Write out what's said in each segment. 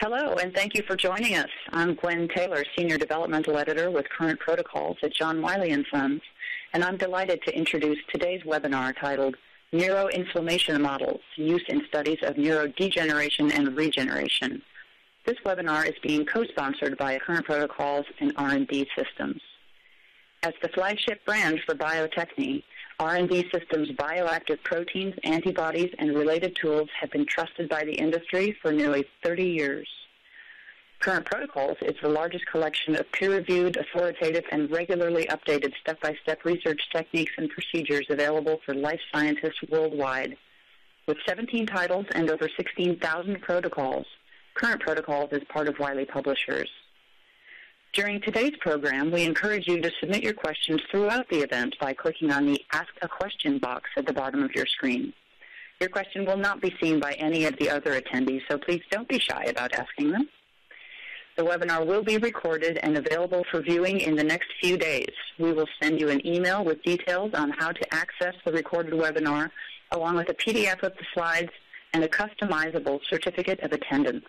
Hello, and thank you for joining us. I'm Gwen Taylor, Senior Developmental Editor with Current Protocols at John Wiley & Sons, and I'm delighted to introduce today's webinar titled Neuroinflammation Models, Use in Studies of Neurodegeneration and Regeneration. This webinar is being co-sponsored by Current Protocols and R&D Systems. As the flagship brand for Bio-Techne, R&D Systems bioactive proteins, antibodies, and related tools have been trusted by the industry for nearly 30 years. Current Protocols is the largest collection of peer-reviewed, authoritative, and regularly updated step-by-step research techniques and procedures available for life scientists worldwide. With 17 titles and over 16,000 protocols, Current Protocols is part of Wiley Publishers. During today's program, we encourage you to submit your questions throughout the event by clicking on the Ask a Question box at the bottom of your screen. Your question will not be seen by any of the other attendees, so please don't be shy about asking them. The webinar will be recorded and available for viewing in the next few days. We will send you an email with details on how to access the recorded webinar, along with a PDF of the slides and a customizable certificate of attendance.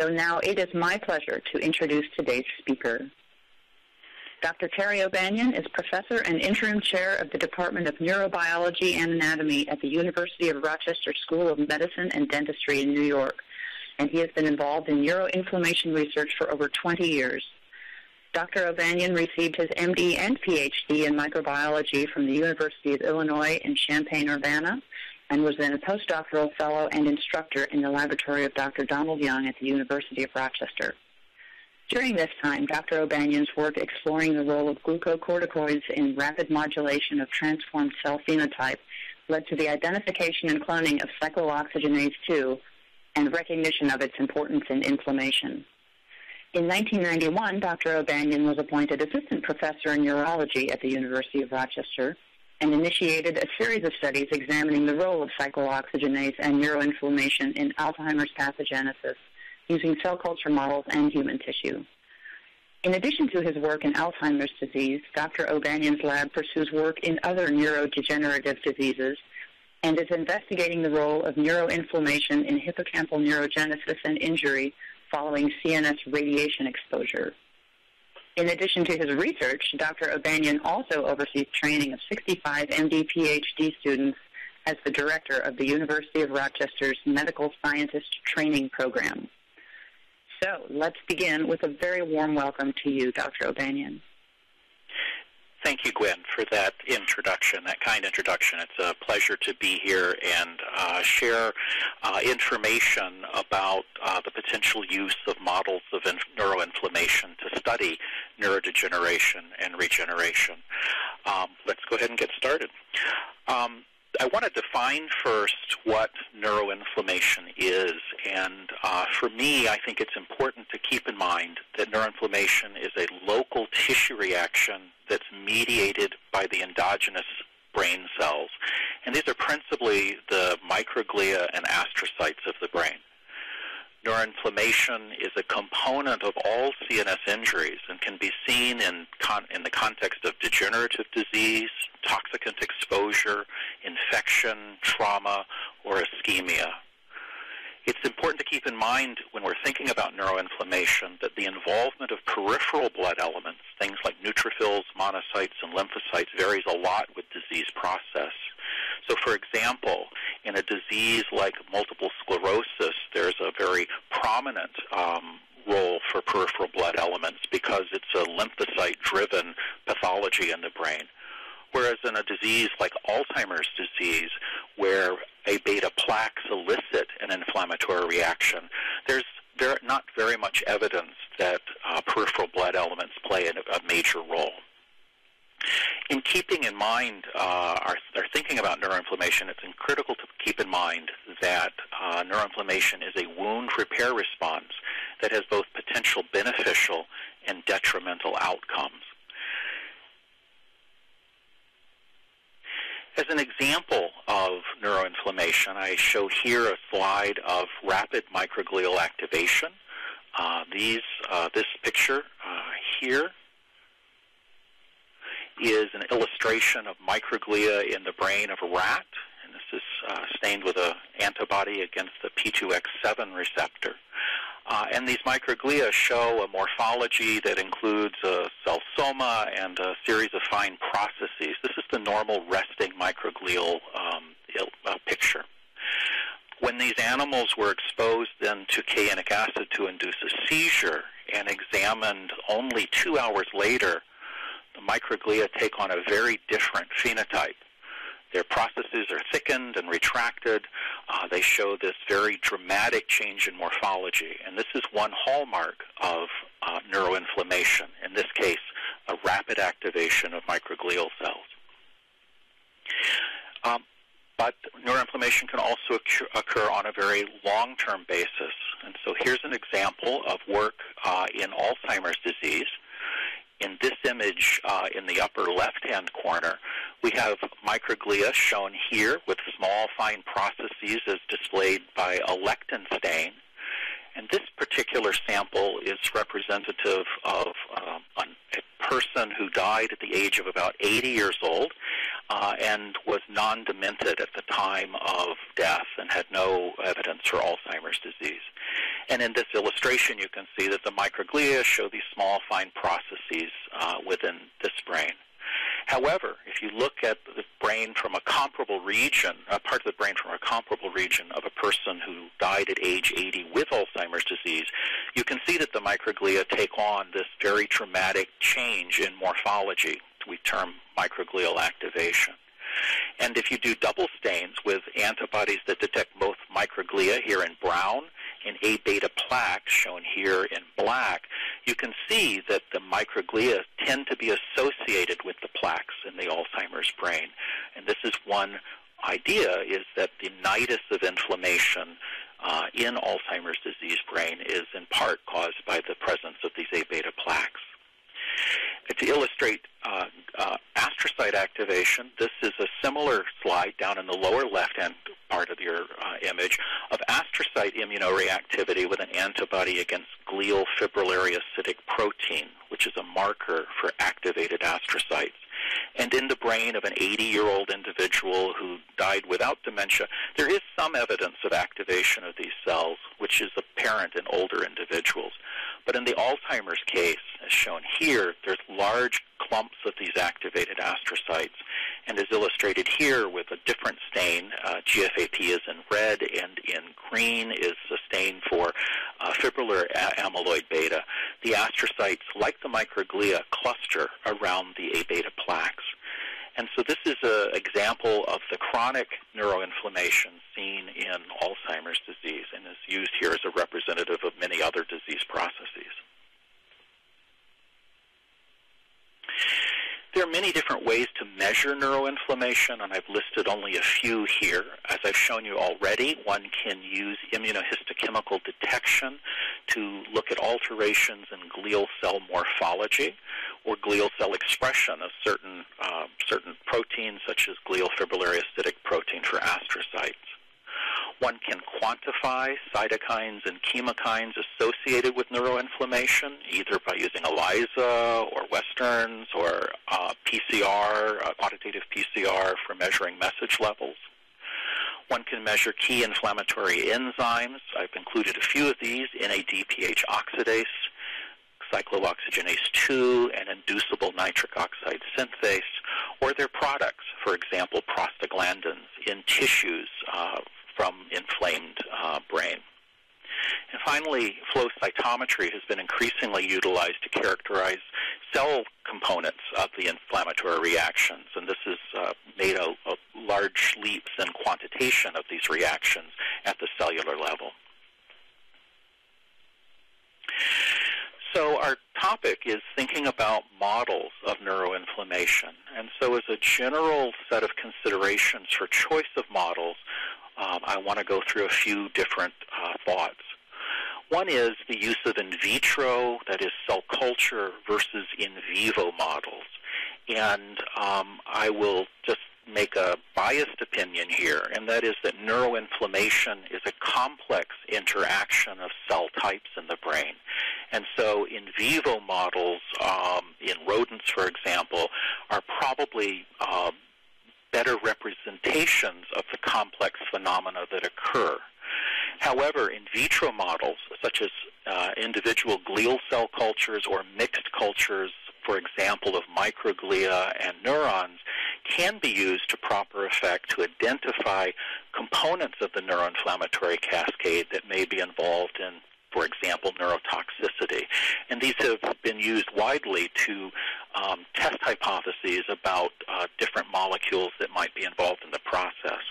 So now it is my pleasure to introduce today's speaker. Dr. Terry O'Banion is professor and interim chair of the Department of Neurobiology and Anatomy at the University of Rochester School of Medicine and Dentistry in New York, and he has been involved in neuroinflammation research for over 20 years. Dr. O'Banion received his MD and PhD in microbiology from the University of Illinois in Champaign-Urbana and was then a postdoctoral fellow and instructor in the laboratory of Dr. Donald Young at the University of Rochester. During this time, Dr. O'Banion's work exploring the role of glucocorticoids in rapid modulation of transformed cell phenotype led to the identification and cloning of cyclooxygenase 2 and recognition of its importance in inflammation. In 1991, Dr. O'Banion was appointed assistant professor in neurology at the University of Rochester and initiated a series of studies examining the role of cyclooxygenase and neuroinflammation in Alzheimer's pathogenesis using cell culture models and human tissue. In addition to his work in Alzheimer's disease, Dr. O'Banion's lab pursues work in other neurodegenerative diseases and is investigating the role of neuroinflammation in hippocampal neurogenesis and injury following CNS radiation exposure. In addition to his research, Dr. O'Banion also oversees training of 65 MD PhD students as the director of the University of Rochester's Medical Scientist Training Program. So let's begin with a very warm welcome to you, Dr. O'Banion. Thank you, Gwen, for that introduction, that kind introduction. It's a pleasure to be here and uh, share uh, information about uh, the potential use of models of inf- neuroinflammation to study neurodegeneration and regeneration. Um, let's go ahead and get started. Um, I want to define first what neuroinflammation is. And uh, for me, I think it's important to keep in mind that neuroinflammation is a local tissue reaction that's mediated by the endogenous brain cells. And these are principally the microglia and astrocytes of the brain. Neuroinflammation is a component of all CNS injuries and can be seen in, con- in the context of degenerative disease, toxicant exposure, infection, trauma, or ischemia. It's important to keep in mind when we're thinking about neuroinflammation that the involvement of peripheral blood elements, things like neutrophils, monocytes, and lymphocytes, varies a lot with disease process. So, for example, in a disease like multiple sclerosis, there's a very prominent um, role for peripheral blood elements because it's a lymphocyte-driven pathology in the brain. Whereas in a disease like Alzheimer's disease, where a beta plaques elicit an inflammatory reaction, there's very, not very much evidence that uh, peripheral blood elements play a, a major role. In keeping in mind uh, our, our, thinking about neuroinflammation, it's critical to keep in mind that uh, neuroinflammation is a wound repair response that has both potential beneficial and detrimental outcomes. As an example of neuroinflammation, I show here a slide of rapid microglial activation. Uh, these, uh, this picture uh, here is an illustration of microglia in the brain of a rat, and this is uh, stained with an antibody against the P2X7 receptor. Uh, and these microglia show a morphology that includes a cell soma and a series of fine processes. This is the normal resting microglial um, uh, picture. When these animals were exposed then to canic acid to induce a seizure and examined only two hours later, the microglia take on a very different phenotype. Their processes are thickened and retracted. Uh, they show this very dramatic change in morphology. And this is one hallmark of uh, neuroinflammation, in this case, a rapid activation of microglial cells. Um, but neuroinflammation can also occur on a very long-term basis. And so here's an example of work uh, in Alzheimer's disease in this image uh, in the upper left-hand corner, we have microglia shown here with small fine processes as displayed by a lectin stain. And this particular sample is representative of um, a person who died at the age of about 80 years old uh, and was non-demented at the time of death and had no evidence for Alzheimer's disease. And in this illustration, you can see that the microglia show these small, fine processes uh, within this brain. However, if you look at the brain from a comparable region, a part of the brain from a comparable region of a person who died at age 80 with Alzheimer's disease, you can see that the microglia take on this very dramatic change in morphology. We term microglial activation. And if you do double stains with antibodies that detect both microglia here in brown and A beta plaques shown here in black, you can see that the microglia tend to be associated with the plaques in the Alzheimer's brain. And this is one idea is that the nidus of inflammation uh, in Alzheimer's disease brain is in part caused by the presence of these A beta plaques. To illustrate uh, uh, astrocyte activation, this is a similar slide down in the lower left-hand part of your uh, image of astrocyte immunoreactivity with an antibody against glial fibrillary acidic protein, which is a marker for activated astrocytes. And in the brain of an 80-year-old individual who died without dementia, there is some evidence of activation of these cells, which is apparent in older individuals. But in the Alzheimer's case, as shown here, there's large clumps of these activated astrocytes. And as illustrated here with a different stain, uh, GFAP is in red and in green is the stain for uh, fibrillar amyloid beta. The astrocytes, like the microglia, cluster around the A beta plaques. And so this is an example of the chronic neuroinflammation seen in Alzheimer's disease and is used here as a representative of many other disease processes. There are many different ways to measure neuroinflammation, and I've listed only a few here. As I've shown you already, one can use immunohistochemical detection to look at alterations in glial cell morphology or glial cell expression of certain, uh, certain proteins, such as glial fibrillary acidic protein for astrocytes. One can quantify cytokines and chemokines associated with neuroinflammation, either by using ELISA or Westerns or uh, PCR, uh, quantitative PCR for measuring message levels. One can measure key inflammatory enzymes. I've included a few of these, NADPH oxidase, cyclooxygenase 2, and inducible nitric oxide synthase, or their products, for example, prostaglandins in tissues uh, from inflamed uh, brain. And finally, flow cytometry has been increasingly utilized to characterize cell components of the inflammatory reactions, and this has uh, made a, a large leaps in quantitation of these reactions at the cellular level. So our topic is thinking about models of neuroinflammation. And so as a general set of considerations for choice of models, um, I want to go through a few different uh, thoughts. One is the use of in vitro, that is cell culture, versus in vivo models. And um, I will just make a biased opinion here, and that is that neuroinflammation is a complex interaction of cell types in the brain. And so in vivo models, um, in rodents, for example, are probably uh, better representations of the complex phenomena that occur. However, in vitro models, such as uh, individual glial cell cultures or mixed cultures, for example, of microglia and neurons, can be used to proper effect to identify components of the neuroinflammatory cascade that may be involved in for example, neurotoxicity. And these have been used widely to um, test hypotheses about uh, different molecules that might be involved in the process.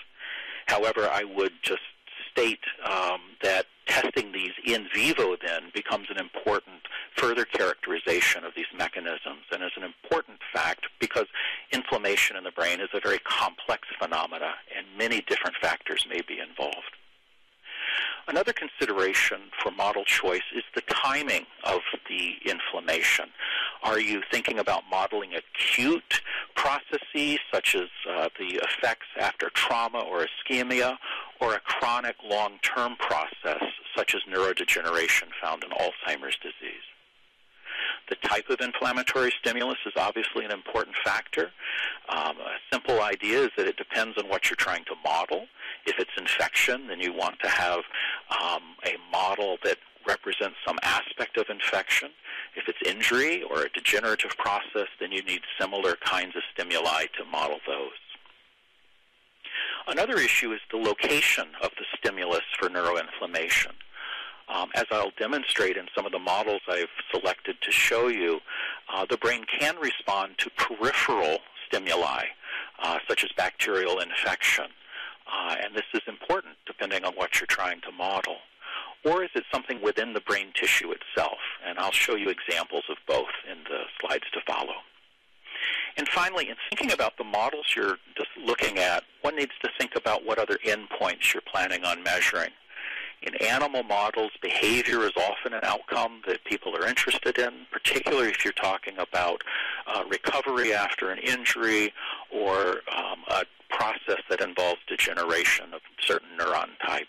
However, I would just state um, that testing these in vivo then becomes an important further characterization of these mechanisms and is an important fact because inflammation in the brain is a very complex phenomena and many different factors may be involved. Another consideration for model choice is the timing of the inflammation. Are you thinking about modeling acute processes such as uh, the effects after trauma or ischemia, or a chronic long-term process such as neurodegeneration found in Alzheimer's disease? The type of inflammatory stimulus is obviously an important factor. Um, a simple idea is that it depends on what you're trying to model. If it's infection, then you want to have um, a model that represents some aspect of infection. If it's injury or a degenerative process, then you need similar kinds of stimuli to model those. Another issue is the location of the stimulus for neuroinflammation. Um, as I'll demonstrate in some of the models I've selected to show you, uh, the brain can respond to peripheral stimuli, uh, such as bacterial infection. Uh, and this is important depending on what you're trying to model. Or is it something within the brain tissue itself? And I'll show you examples of both in the slides to follow. Finally, in thinking about the models you're just looking at, one needs to think about what other endpoints you're planning on measuring. In animal models, behavior is often an outcome that people are interested in, particularly if you're talking about uh, recovery after an injury or um, a process that involves degeneration of certain neuron types.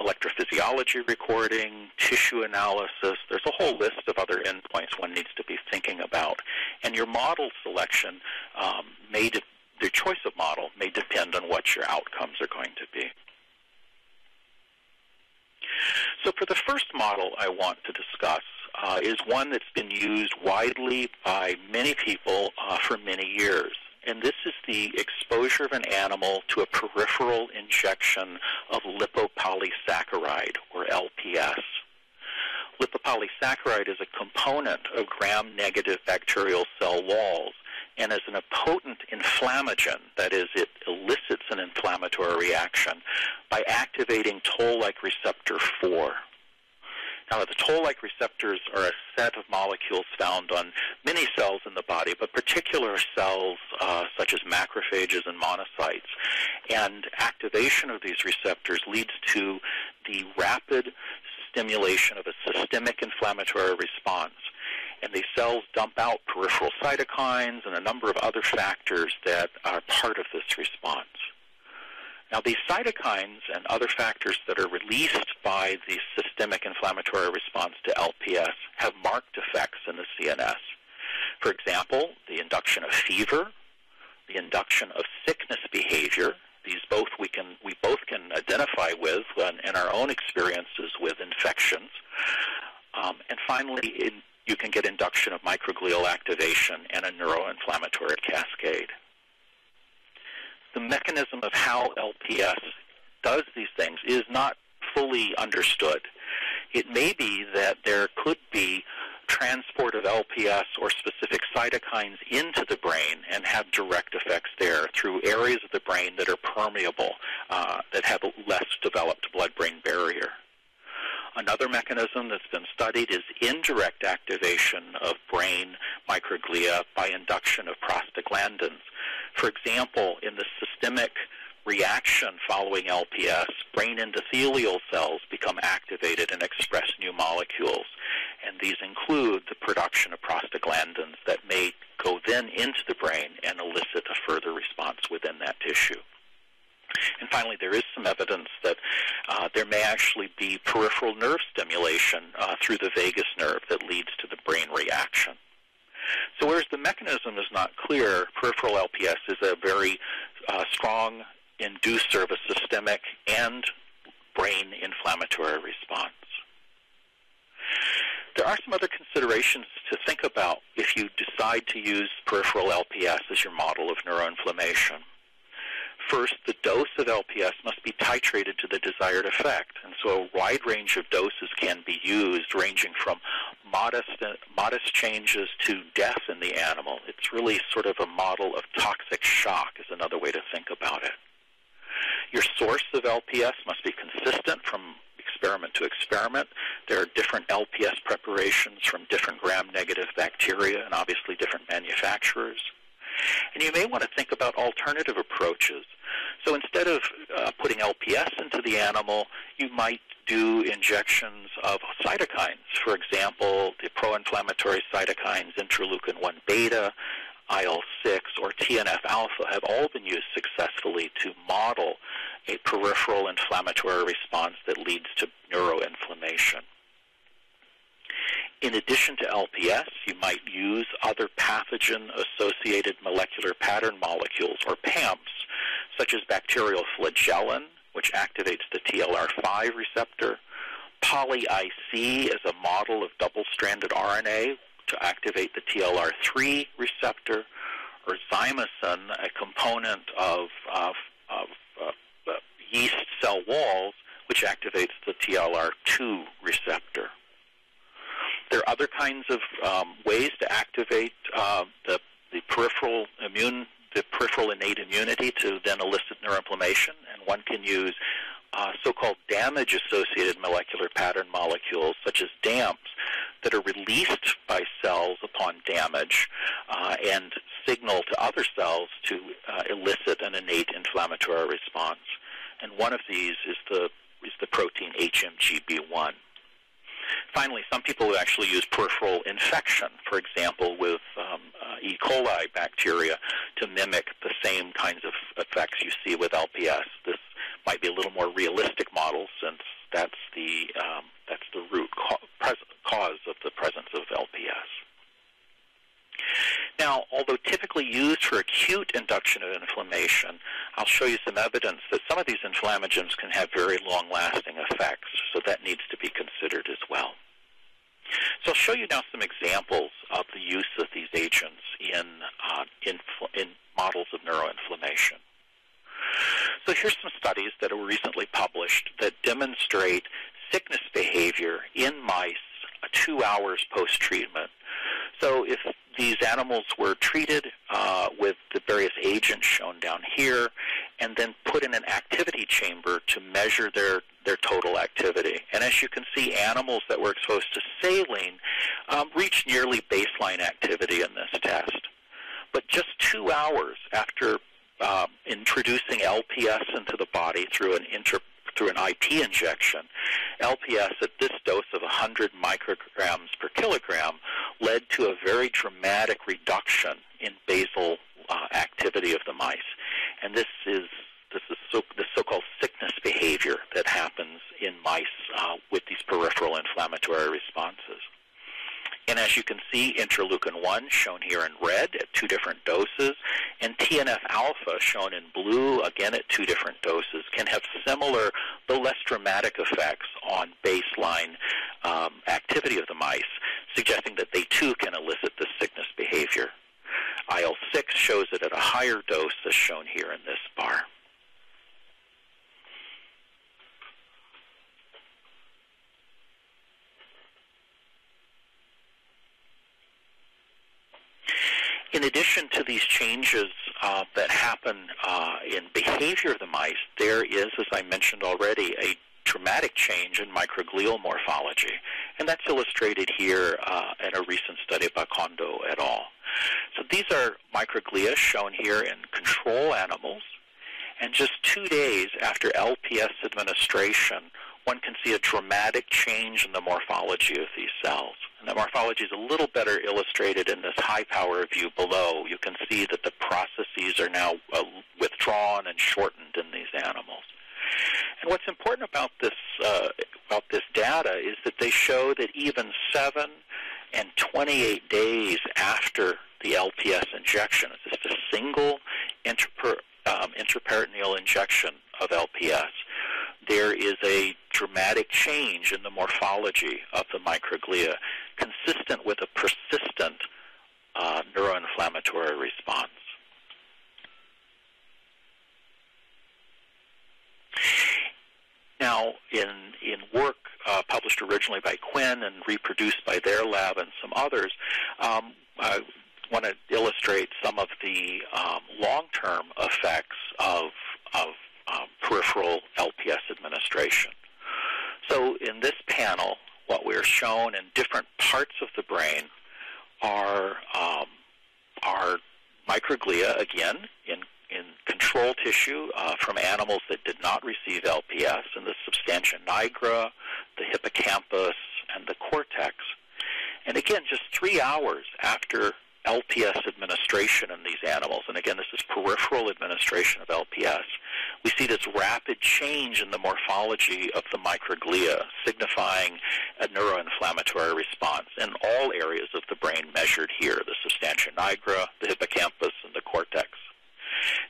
Electrophysiology recording, tissue analysis, there's a whole list of other endpoints one needs to be thinking about. And your model selection um, may, de- the choice of model may depend on what your outcomes are going to be. So for the first model I want to discuss uh, is one that's been used widely by many people uh, for many years. And this is the exposure of an animal to a peripheral injection of lipopolysaccharide, or LPS. Lipopolysaccharide is a component of gram-negative bacterial cell walls and as a potent inflammagen, that is, it elicits an inflammatory reaction by activating toll-like receptor 4. Now, the toll-like receptors are a set of molecules found on many cells in the body, but particular cells uh, such as macrophages and monocytes. And activation of these receptors leads to the rapid stimulation of a systemic inflammatory response and these cells dump out peripheral cytokines and a number of other factors that are part of this response. Now, these cytokines and other factors that are released by the systemic inflammatory response to LPS have marked effects in the CNS. For example, the induction of fever, the induction of sickness behavior. These both we can we both can identify with when, in our own experiences with infections. Um, and finally, in you can get induction of microglial activation and a neuroinflammatory cascade. The mechanism of how LPS does these things is not fully understood. It may be that there could be transport of LPS or specific cytokines into the brain and have direct effects there through areas of the brain that are permeable, uh, that have a less developed blood-brain barrier. Another mechanism that's been studied is indirect activation of brain microglia by induction of prostaglandins. For example, in the systemic reaction following LPS, brain endothelial cells become activated and express new molecules. And these include the production of prostaglandins that may go then into the brain and elicit a further response within that tissue. And finally, there is some evidence that uh, there may actually be peripheral nerve stimulation uh, through the vagus nerve that leads to the brain reaction. So whereas the mechanism is not clear, peripheral LPS is a very uh, strong inducer of a systemic and brain inflammatory response. There are some other considerations to think about if you decide to use peripheral LPS as your model of neuroinflammation. First, the dose of LPS must be titrated to the desired effect, and so a wide range of doses can be used, ranging from modest, modest changes to death in the animal. It's really sort of a model of toxic shock, is another way to think about it. Your source of LPS must be consistent from experiment to experiment. There are different LPS preparations from different gram-negative bacteria and obviously different manufacturers. And you may want to think about alternative approaches. So instead of uh, putting LPS into the animal, you might do injections of cytokines. For example, the pro-inflammatory cytokines interleukin-1 beta, IL-6, or TNF-alpha have all been used successfully to model a peripheral inflammatory response that leads to neuroinflammation. In addition to LPS, you might use other pathogen-associated molecular pattern molecules, or PAMPs, such as bacterial flagellin, which activates the TLR5 receptor, poly-IC as a model of double-stranded RNA to activate the TLR3 receptor, or zymosin, a component of, of, of uh, uh, yeast cell walls, which activates the TLR2 receptor. There are other kinds of um, ways to activate uh, the, the peripheral immune, the peripheral innate immunity to then elicit neuroinflammation, and one can use uh, so-called damage-associated molecular pattern molecules, such as DAMPs, that are released by cells upon damage uh, and signal to other cells to uh, elicit an innate inflammatory response. And one of these is the is the protein HMGB1. Finally, some people actually use peripheral infection, for example, with um, uh, E. coli bacteria to mimic the same kinds of effects you see with LPS. This might be a little more realistic model since that's the um, that's the root ca- cause of the presence of LPS. Now, although typically used for acute induction of inflammation, I'll show you some evidence that some of these inflammagens can have very long-lasting effects, so that needs to be considered as well. So I'll show you now some examples of the use of these agents in, uh, in, in models of neuroinflammation. So here's some studies that were recently published that demonstrate sickness behavior in mice two hours post-treatment. So if these animals were treated uh, with the various agents shown down here and then put in an activity chamber to measure their, their total activity. And as you can see, animals that were exposed to saline um, reached nearly baseline activity in this test. But just two hours after um, introducing LPS into the body through an inter through an IP injection, LPS at this dose of 100 micrograms per kilogram led to a very dramatic reduction in basal uh, activity of the mice. And this is this is so, the so-called sickness behavior that happens in mice uh, with these peripheral inflammatory responses. And as you can see, interleukin-1 shown here in red at two different doses, and TNF-alpha shown in blue, again at two different doses, can have similar, though less dramatic effects on baseline um, activity of the mice, suggesting that they too can elicit this sickness behavior. IL-6 shows it at a higher dose as shown here in this bar. In addition to these changes uh, that happen uh, in behavior of the mice, there is, as I mentioned already, a dramatic change in microglial morphology. And that's illustrated here uh, in a recent study by Kondo et al. So these are microglia shown here in control animals. And just two days after LPS administration, one can see a dramatic change in the morphology of these cells. And the morphology is a little better illustrated in this high power view below. You can see that the processes are now uh, withdrawn and shortened in these animals. And what's important about this uh, about this data is that they show that even seven and 28 days after the LPS injection, it's just a single interper, um, intraperitoneal injection of LPS, there is a dramatic change in the morphology of the microglia, consistent with a persistent uh, neuroinflammatory response. Now, in, in work uh, published originally by Quinn and reproduced by their lab and some others, um, I want to illustrate some of the um, long-term effects of, of um, peripheral LPS administration. So in this panel, what we're shown in different parts of the brain are, um, are microglia, again, in in control tissue uh, from animals that did not receive LPS in the substantia nigra, the hippocampus, and the cortex. And again, just three hours after LPS administration in these animals, and again, this is peripheral administration of LPS, we see this rapid change in the morphology of the microglia, signifying a neuroinflammatory response in all areas of the brain measured here, the substantia nigra, the hippocampus, and the cortex.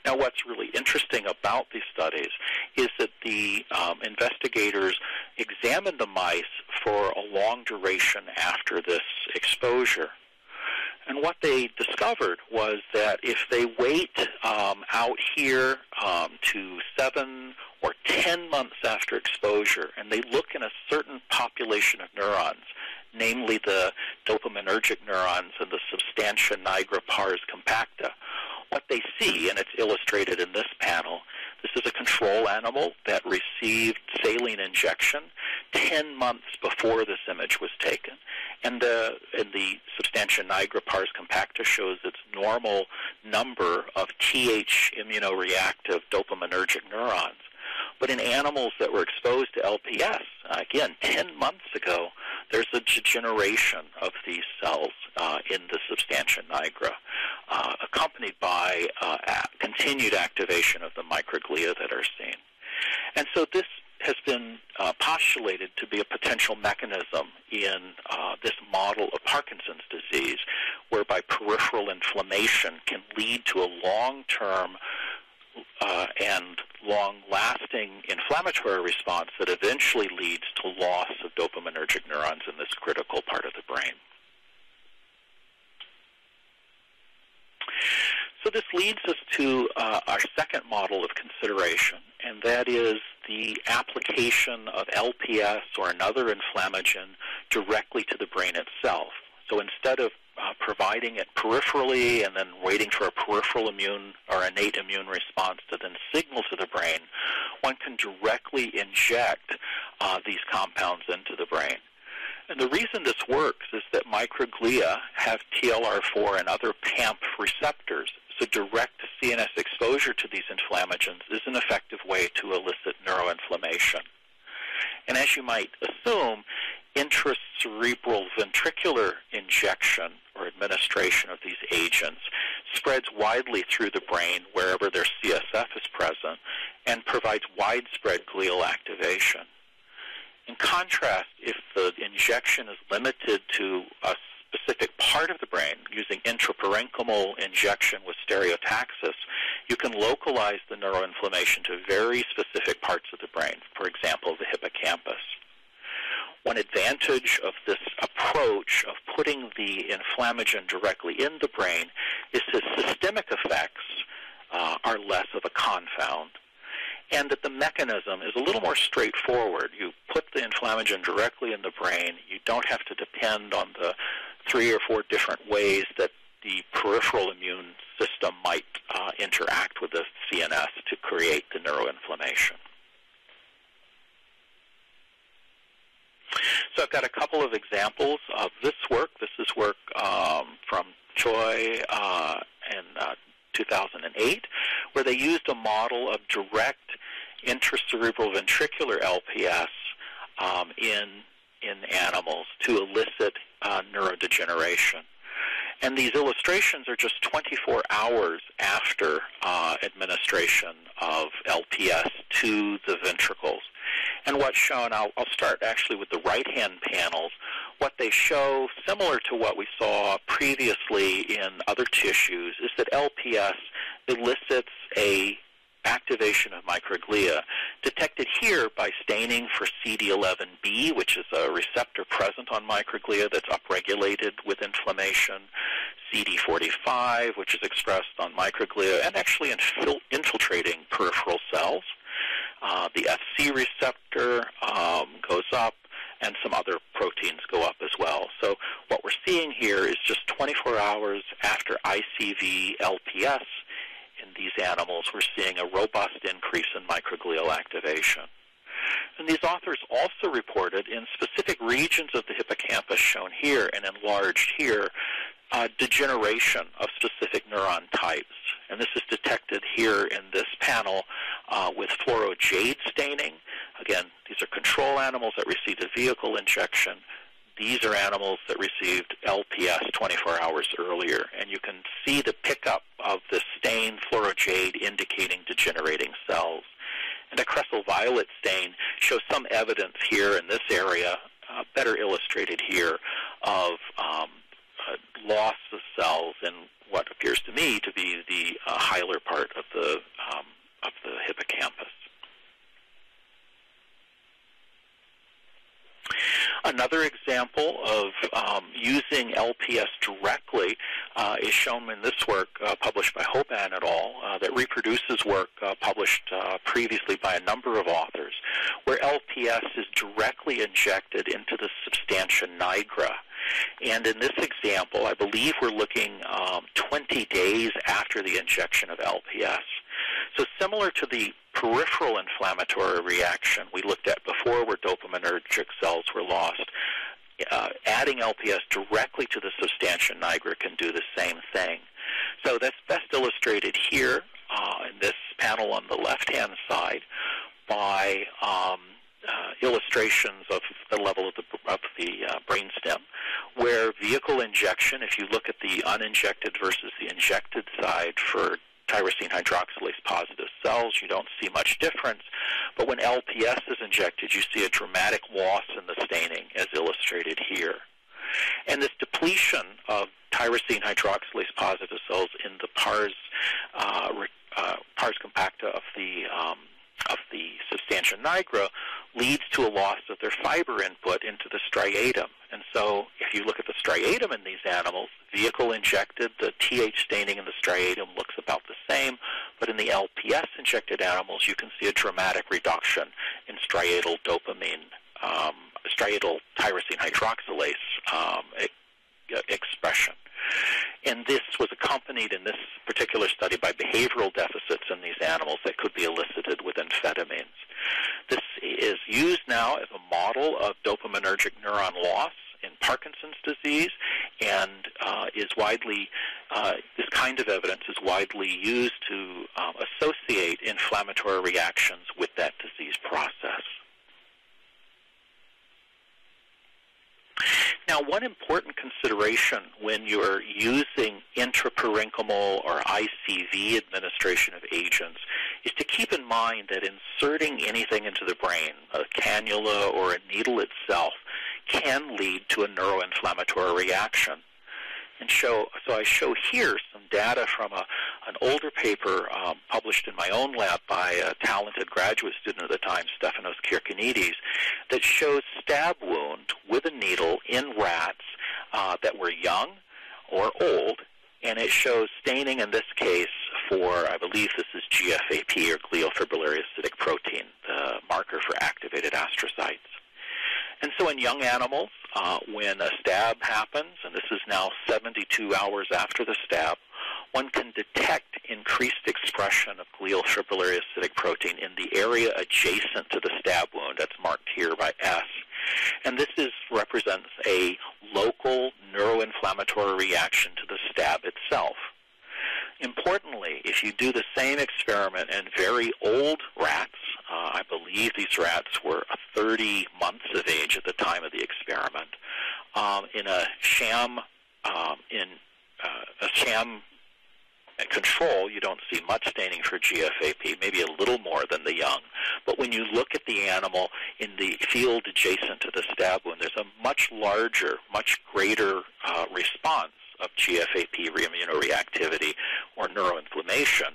Now, what's really interesting about these studies is that the um, investigators examined the mice for a long duration after this exposure. And what they discovered was that if they wait um, out here um, to seven or ten months after exposure, and they look in a certain population of neurons, namely the dopaminergic neurons and the substantia nigra pars compacta, what they see, and it's illustrated in this panel, this is a control animal that received saline injection 10 months before this image was taken. And, uh, and the substantia nigra pars compacta shows its normal number of Th immunoreactive dopaminergic neurons. But in animals that were exposed to LPS, again, 10 months ago, there's a degeneration of these cells uh, in the substantia nigra, uh, accompanied by uh, continued activation of the microglia that are seen. And so this has been uh, postulated to be a potential mechanism in uh, this model of Parkinson's disease, whereby peripheral inflammation can lead to a long-term uh, and long-lasting inflammatory response that eventually leads to loss of dopaminergic neurons in this critical part of the brain. So this leads us to uh, our second model of consideration, and that is the application of LPS or another inflammagen directly to the brain itself. So instead of uh, providing it peripherally and then waiting for a peripheral immune or innate immune response to then signal to the brain, one can directly inject uh, these compounds into the brain. And the reason this works is that microglia have TLR4 and other PAMP receptors. So direct CNS exposure to these inflammagens is an effective way to elicit neuroinflammation. And as you might assume, intracerebral ventricular injection or administration of these agents spreads widely through the brain wherever their CSF is present and provides widespread glial activation. In contrast, if the injection is limited to a specific part of the brain using intraparenchymal injection with stereotaxis, you can localize the neuroinflammation to very specific parts of the brain, for example, the hippocampus. One advantage of this approach of putting the inflammagen directly in the brain is that systemic effects uh, are less of a confound and that the mechanism is a little more straightforward. You put the inflammagen directly in the brain. You don't have to depend on the three or four different ways that the peripheral immune system might uh, interact with the CNS to create the neuroinflammation. So I've got a couple of examples of this work. This is work um, from Choi uh, in uh, 2008, where they used a model of direct intracerebral ventricular LPS um, in in animals to elicit uh, neurodegeneration. And these illustrations are just 24 hours after uh, administration of LPS to the ventricles. And what's shown, I'll, I'll start actually with the right-hand panels. What they show, similar to what we saw previously in other tissues, is that LPS elicits a activation of microglia, detected here by staining for CD11B, which is a receptor present on microglia that's upregulated with inflammation, CD45, which is expressed on microglia and actually infil- infiltrating peripheral cells. Uh, the FC receptor um, goes up, and some other proteins go up as well. So what we're seeing here is just 24 hours after ICV LPS in these animals, we're seeing a robust increase in microglial activation. And these authors also reported in specific regions of the hippocampus shown here and enlarged here, uh, degeneration of specific neuron types. And this is detected here in this panel uh, with fluorojade staining. Again, these are control animals that received a vehicle injection. These are animals that received LPS 24 hours earlier, and you can see the pickup of the stained fluorojade indicating degenerating cells. And a crescent violet stain shows some evidence here in this area, uh, better illustrated here, of um, uh, loss of cells in what appears to me to be the uh, part of the um, of the hippocampus. Another example of um, using LPS directly uh, is shown in this work uh, published by Hoban et al. Uh, that reproduces work uh, published uh, previously by a number of authors, where LPS is directly injected into the substantia nigra. And in this example, I believe we're looking um, 20 days after the injection of LPS. So similar to the peripheral inflammatory reaction we looked at before where dopaminergic cells were lost, uh, adding LPS directly to the substantia nigra can do the same thing. So that's best illustrated here uh, in this panel on the left-hand side by um, uh, illustrations of the level of the, of the uh, brainstem, where vehicle injection, if you look at the uninjected versus the injected side for tyrosine hydroxylase positive cells, you don't see much difference. But when LPS is injected, you see a dramatic loss in the staining, as illustrated here. And this depletion of tyrosine hydroxylase positive cells in the pars, uh, uh, pars compacta of the um, of the substantia nigra leads to a loss of their fiber input into the striatum. And so if you look at the striatum in these animals, vehicle injected, the TH staining in the striatum looks about the same, but in the LPS injected animals, you can see a dramatic reduction in striatal dopamine, um, striatal tyrosine hydroxylase um, expression. And this was accompanied in this particular study by behavioral deficits in these animals that could be elicited with amphetamines. This is used now as a model of dopaminergic neuron loss in Parkinson's disease and uh, is widely, uh, this kind of evidence is widely used to um, associate inflammatory reactions with that disease process. Now, one important consideration when you're using intraparenchymal or ICV administration of agents is to keep in mind that inserting anything into the brain, a cannula or a needle itself, can lead to a neuroinflammatory reaction and show. So I show here some data from a, an older paper um, published in my own lab by a talented graduate student at the time, Stefanos Kirkinidis, that shows stab wound with a needle in rats uh, that were young or old, and it shows staining in this case for, I believe this is GFAP or glial fibrillary acidic protein, the marker for activated astrocytes. And so in young animals, uh, when a stab happens, and this is now 72 hours after the stab, one can detect increased expression of glial fibrillary acidic protein in the area adjacent to the stab wound. That's marked here by S. And this is, represents a local neuroinflammatory reaction to the stab itself. Importantly, if you do the same experiment in very old rats, uh, I believe these rats were 30 months of age at the time of the experiment, um, in a sham um, in uh, a sham control, you don't see much staining for GFAP, maybe a little more than the young. But when you look at the animal in the field adjacent to the stab wound, there's a much larger, much greater uh, response of GFAP immunoreactivity or neuroinflammation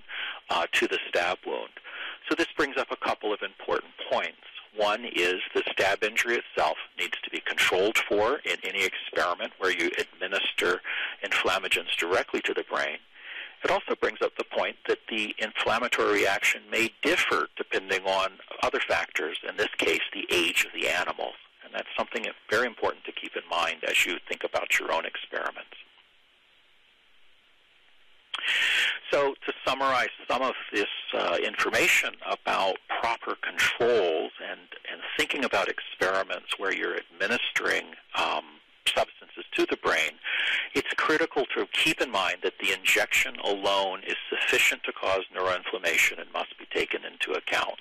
uh, to the stab wound. So this brings up a couple of important points. One is the stab injury itself needs to be controlled for in any experiment where you administer inflammagens directly to the brain. It also brings up the point that the inflammatory reaction may differ depending on other factors, in this case, the age of the animals. And that's something very important to keep in mind as you think about your own experiments. So to summarize some of this uh, information about proper controls and, and thinking about experiments where you're administering um, substances to the brain, it's critical to keep in mind that the injection alone is sufficient to cause neuroinflammation and must be taken into account.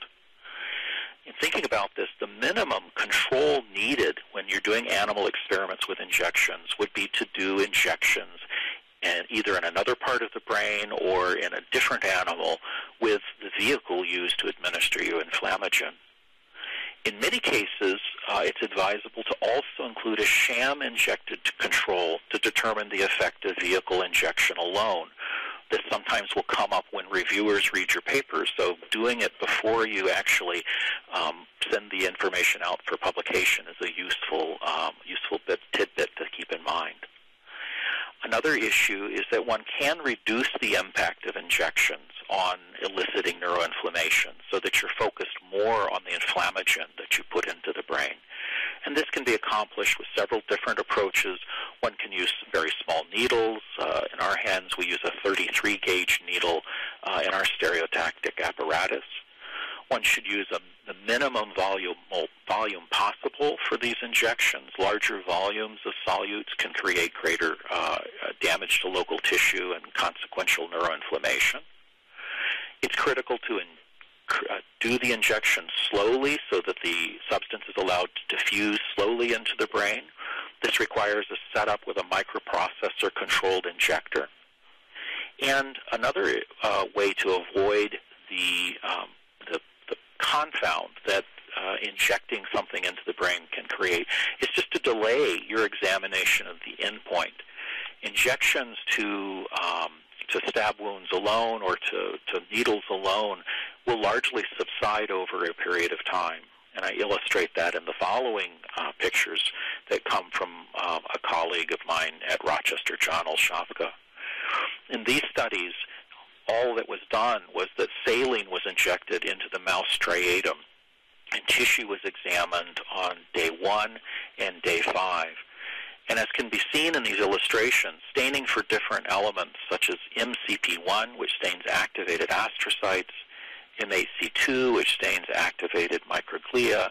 In thinking about this, the minimum control needed when you're doing animal experiments with injections would be to do injections and either in another part of the brain or in a different animal with the vehicle used to administer your inflammagen. In many cases, uh, it's advisable to also include a sham injected control to determine the effect of vehicle injection alone. This sometimes will come up when reviewers read your papers, so doing it before you actually um, send the information out for publication is a useful, um, useful bit, tidbit to keep in mind. Another issue is that one can reduce the impact of injections on eliciting neuroinflammation so that you're focused more on the inflammagen that you put into the brain. And this can be accomplished with several different approaches. One can use very small needles. Uh, in our hands, we use a 33 gauge needle uh, in our stereotactic apparatus. One should use a, the minimum volume, volume possible for these injections. Larger volumes of solutes can create greater uh, damage to local tissue and consequential neuroinflammation. It's critical to in, uh, do the injection slowly so that the substance is allowed to diffuse slowly into the brain. This requires a setup with a microprocessor controlled injector. And another uh, way to avoid the um, confound that uh, injecting something into the brain can create is just to delay your examination of the endpoint. Injections to um, to stab wounds alone or to, to needles alone will largely subside over a period of time. And I illustrate that in the following uh, pictures that come from um, a colleague of mine at Rochester, John Olszewka. In these studies, all that was done was that saline was injected into the mouse striatum, and tissue was examined on day one and day five. And as can be seen in these illustrations, staining for different elements such as MCP1, which stains activated astrocytes, MAC2, which stains activated microglia,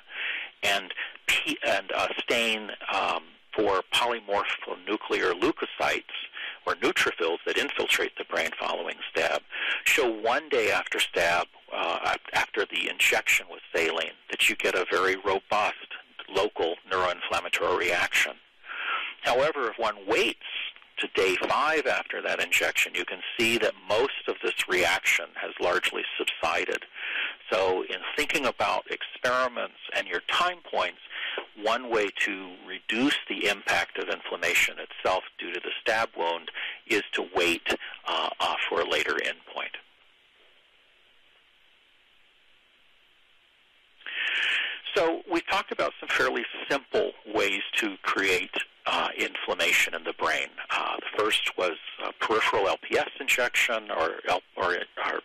and, P- and uh, stain um, for polymorphonuclear leukocytes, or neutrophils that infiltrate the brain following stab show one day after stab, uh, after the injection with saline, that you get a very robust local neuroinflammatory reaction. However, if one waits to day five after that injection, you can see that most of this reaction has largely subsided. So in thinking about experiments and your time points, one way to reduce the impact of inflammation itself due to the stab wound is to wait uh, uh, for a later endpoint. So we talked about some fairly simple ways to create uh, inflammation in the brain. Uh, the first was peripheral LPS injection or, or, or, or,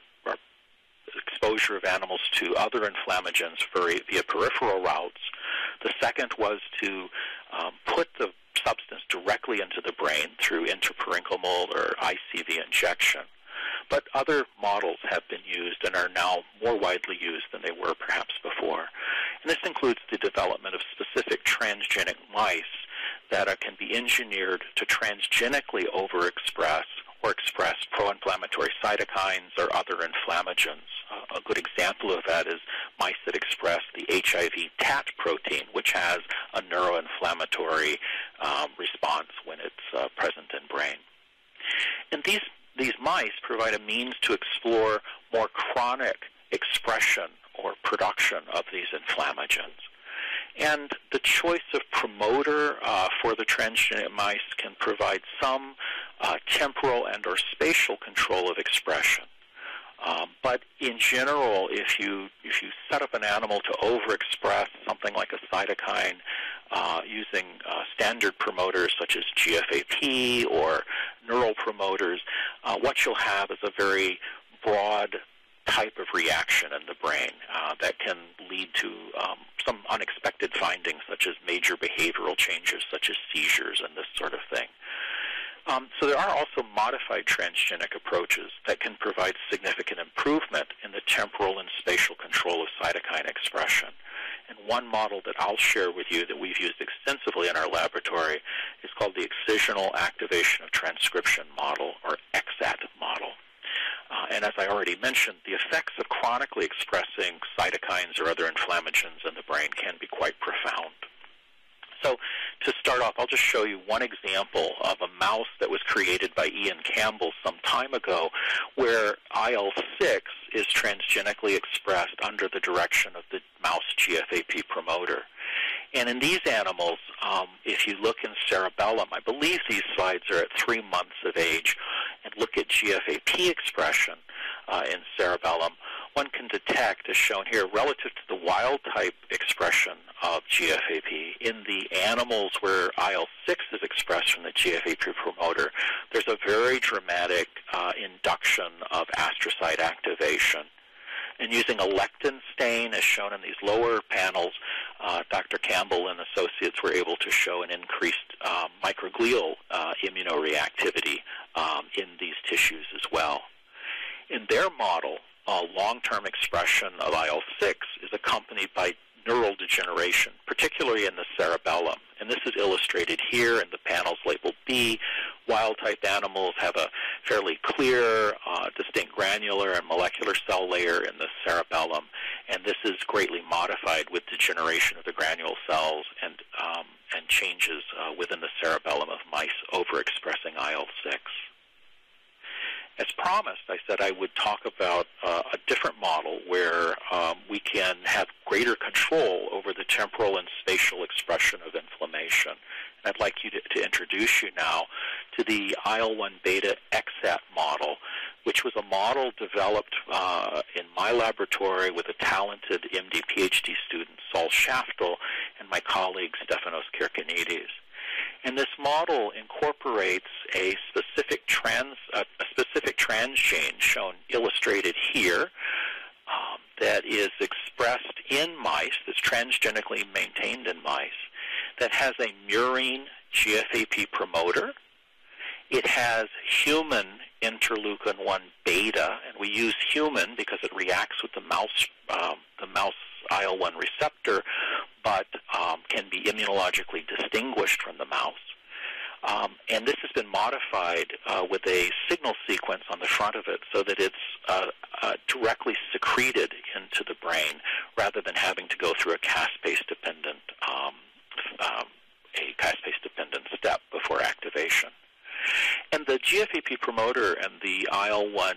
exposure of animals to other inflammagens via peripheral routes. The second was to um, put the substance directly into the brain through intraparenchymal or ICV injection. But other models have been used and are now more widely used than they were perhaps before. And this includes the development of specific transgenic mice that are, can be engineered to transgenically overexpress or express pro-inflammatory cytokines or other inflammagens. A good example of that is mice that express the HIV TAT protein, which has a neuroinflammatory um, response when it's uh, present in brain. And these these mice provide a means to explore more chronic expression or production of these inflammagens. And the choice of promoter uh, for the transgenic mice can provide some uh, temporal and or spatial control of expression. Um, but in general, if you if you set up an animal to overexpress something like a cytokine uh, using uh, standard promoters such as GFAP or neural promoters, uh, what you'll have is a very broad type of reaction in the brain uh, that can lead to um, some unexpected findings, such as major behavioral changes, such as seizures and this sort of thing. Um, so there are also modified transgenic approaches that can provide significant improvement in the temporal and spatial control of cytokine expression. And one model that I'll share with you that we've used extensively in our laboratory is called the excisional activation of transcription model, or EXAT model. Uh, and as I already mentioned, the effects of chronically expressing cytokines or other inflammagens in the brain can be quite profound. So to start off, I'll just show you one example of a mouse that was created by Ian Campbell some time ago where IL-6 is transgenically expressed under the direction of the mouse GFAP promoter. And in these animals, um, if you look in cerebellum, I believe these slides are at three months of age, and look at GFAP expression uh, in cerebellum, one can detect, as shown here, relative to the wild type expression of GFAP in the animals where IL-6 is expressed from the GFAP promoter, there's a very dramatic uh, induction of astrocyte activation. And using a lectin stain, as shown in these lower panels, uh, Dr. Campbell and associates were able to show an increased uh, microglial uh, immunoreactivity um, in these tissues as well. In their model, uh, long-term expression of IL-6 is accompanied by neural degeneration, particularly in the cerebellum. And this is illustrated here in the panels labeled B. Wild-type animals have a fairly clear, uh, distinct granular and molecular cell layer in the cerebellum, and this is greatly modified with degeneration of the granule cells and, um, and changes uh, within the cerebellum of mice overexpressing IL-6 as promised, I said I would talk about uh, a different model where um, we can have greater control over the temporal and spatial expression of inflammation. And I'd like you to, to introduce you now to the IL-1 beta EXAT model, which was a model developed uh, in my laboratory with a talented MD PhD student, Saul Shaftel, and my colleague, Stefanos Kirkinidis. And this model incorporates a specific trans a shown illustrated here um, that is expressed in mice that's transgenically maintained in mice that has a murine GFAP promoter. It has human interleukin 1 beta, and we use human because it reacts with the mouse um, the mouse IL-1 receptor, but um, can be immunologically distinguished from the mouse. Um, and this has been modified uh, with a signal sequence on the front of it so that it's uh, uh, directly secreted into the brain rather than having to go through a caspase dependent um, um, a caspase dependent step before activation. And the GFAP promoter and the IL-1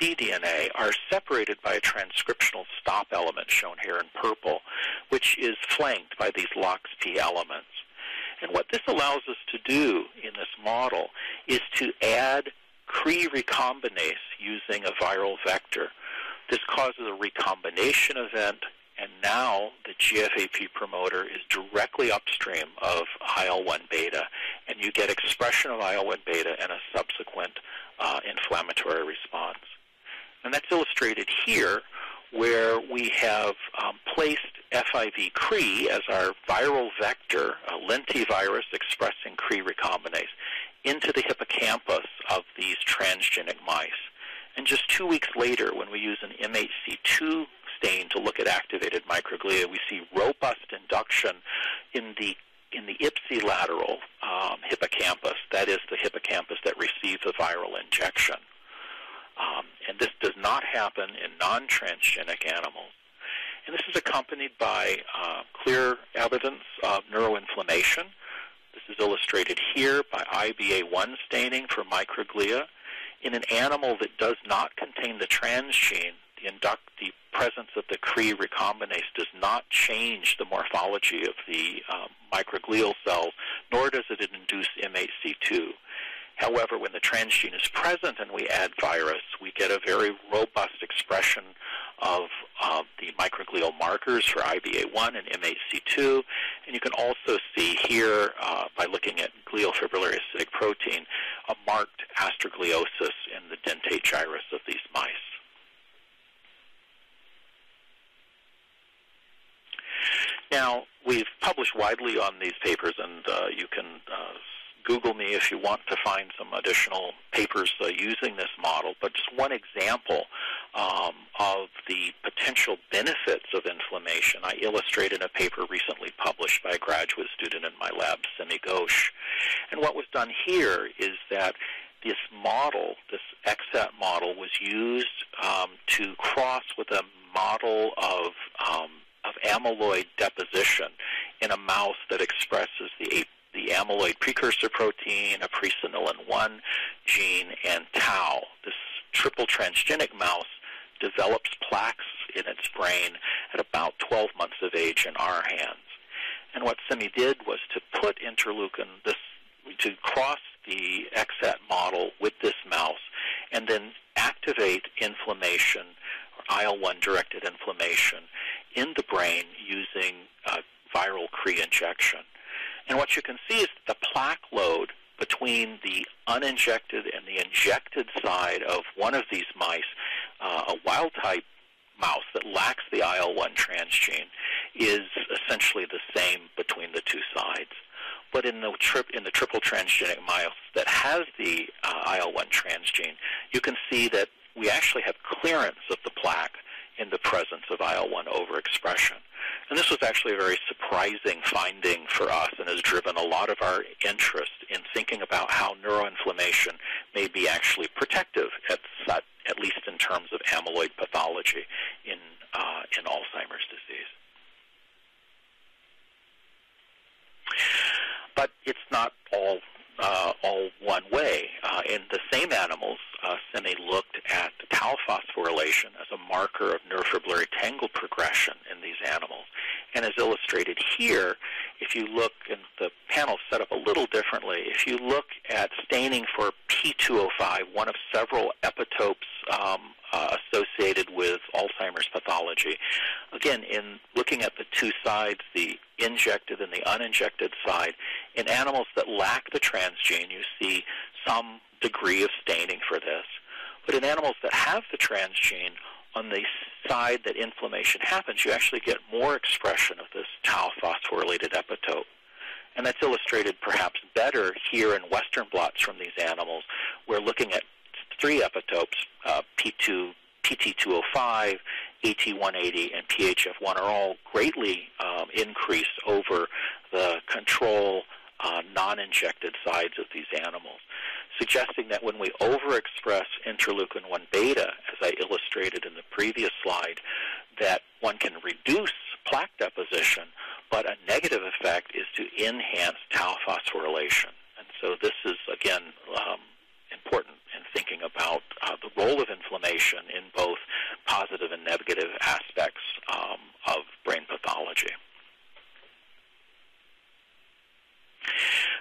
cDNA are separated by a transcriptional stop element shown here in purple, which is flanked by these LOXP elements. And what this allows us to do in this model is to add Cre recombinase using a viral vector. This causes a recombination event, and now the GFAP promoter is directly upstream of IL-1 beta, and you get expression of IL-1 beta and a subsequent uh, inflammatory response. And that's illustrated here where we have um, placed FIV Cre as our viral vector, a lentivirus expressing Cre recombinase, into the hippocampus of these transgenic mice. And just two weeks later, when we use an MHC2 stain to look at activated microglia, we see robust induction in the in the ipsilateral um, hippocampus, that is the hippocampus that receives a viral injection. Um, and this does not happen in non-transgenic animals. And this is accompanied by uh, clear evidence of neuroinflammation. This is illustrated here by IBA1 staining for microglia. In an animal that does not contain the transgene, the, induct, the presence of the Cre recombinase does not change the morphology of the um, microglial cells, nor does it induce MHC2. However, when the transgene is present and we add virus, we get a very robust expression of uh, the microglial markers for IBA1 and MHC2. And you can also see here, uh, by looking at glial fibrillary acidic protein, a marked astrogliosis in the dentate gyrus of these mice. Now, we've published widely on these papers, and uh, you can uh, Google me if you want to find some additional papers uh, using this model. But just one example um, of the potential benefits of inflammation, I illustrated a paper recently published by a graduate student in my lab, Semi Ghosh. And what was done here is that this model, this XAT model, was used um, to cross with a model of um, of amyloid deposition in a mouse that expresses the the amyloid precursor protein, a presenilin 1 gene, and tau. This triple transgenic mouse develops plaques in its brain at about 12 months of age in our hands. And what Semi did was to put interleukin, this, to cross the XAT model with this mouse, and then activate inflammation, or IL-1 directed inflammation, in the brain using viral Cre injection. And what you can see is that the plaque load between the uninjected and the injected side of one of these mice, uh, a wild type mouse that lacks the IL-1 transgene, is essentially the same between the two sides. But in the, in the triple transgenic mouse that has the uh, IL-1 transgene, you can see that we actually have clearance of the plaque in the presence of IL-1 overexpression. And this was actually a very surprising finding for us and has driven a lot of our interest in thinking about how neuroinflammation may be actually protective, at, at least in terms of amyloid pathology in, uh, in Alzheimer's disease. But it's not all uh, all one way. Uh, in the same animals, uh, Semi looked at tau phosphorylation as a marker of neurofibrillary tangle progression in these animals. And as illustrated here, if you look, and the panel set up a little differently, if you look at staining for P205, one of several epitopes um, uh, associated with Alzheimer's pathology, again, in looking at the two sides, the injected and the uninjected side, in animals that lack the transgene, you see some degree of staining for this. But in animals that have the transgene, on the side that inflammation happens, you actually get more expression of this tau phosphorylated epitope. And that's illustrated perhaps better here in Western blots from these animals. We're looking at three epitopes, uh, P2, PT205, AT180, and PHF1 are all greatly um, increased over the control uh, non-injected sides of these animals suggesting that when we overexpress interleukin 1 beta, as I illustrated in the previous slide, that one can reduce plaque deposition, but a negative effect is to enhance tau phosphorylation. And so this is, again, um, important in thinking about uh, the role of inflammation in both positive and negative aspects um, of brain pathology.